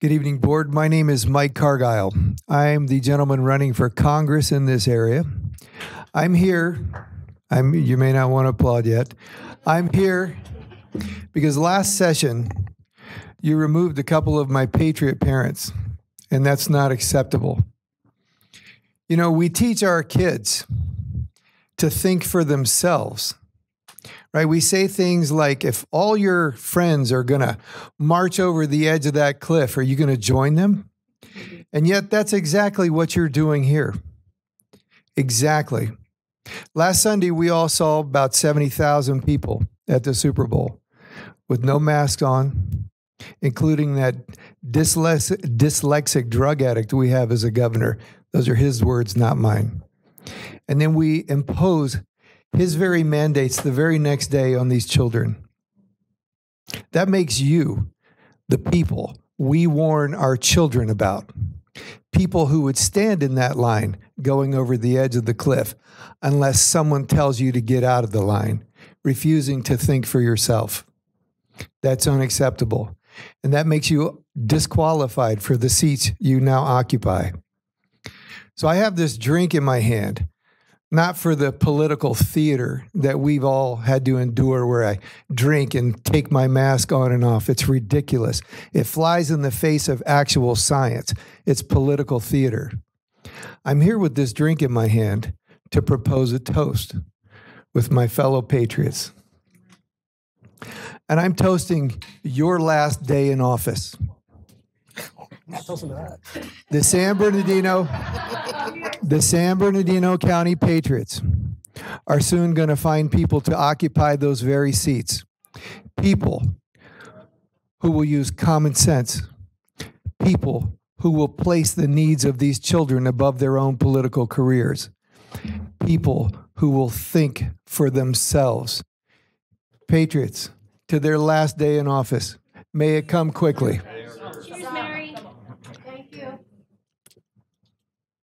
Good evening, Board. My name is Mike Cargile. I'm the gentleman running for Congress in this area. I'm here. I'm. You may not want to applaud yet. I'm here because last session you removed a couple of my patriot parents, and that's not acceptable. You know, we teach our kids to think for themselves right? We say things like, if all your friends are going to march over the edge of that cliff, are you going to join them? Mm-hmm. And yet, that's exactly what you're doing here. Exactly. Last Sunday, we all saw about 70,000 people at the Super Bowl with no masks on, including that dyslexic, dyslexic drug addict we have as a governor. Those are his words, not mine. And then we impose his very mandates the very next day on these children. That makes you the people we warn our children about. People who would stand in that line going over the edge of the cliff unless someone tells you to get out of the line, refusing to think for yourself. That's unacceptable. And that makes you disqualified for the seats you now occupy. So I have this drink in my hand not for the political theater that we've all had to endure where I drink and take my mask on and off. It's ridiculous. It flies in the face of actual science. It's political theater. I'm here with this drink in my hand to propose a toast with my fellow patriots. And I'm toasting your last day in office. The San Bernardino, the San Bernardino County Patriots are soon going to find people to occupy those very seats. People who will use common sense. People who will place the needs of these children above their own political careers. People who will think for themselves. Patriots, to their last day in office, may it come quickly.